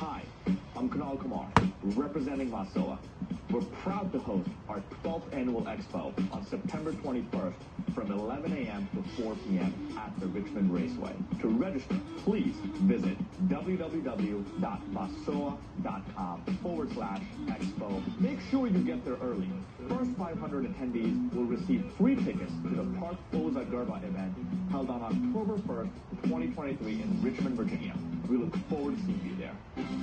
Hi, I'm Kunal Kumar, representing VAASOA. We're proud to host our 12th annual expo on September 21st from 11 a.m. to 4 p.m. at the Richmond Raceway. To register, please visit www.vaasoa.com forward slash expo. Make sure you get there early. First 500 attendees will receive free tickets to the Parth Oza Garba event held on October 1st, 2023 in Richmond, Virginia. We look forward to seeing you there.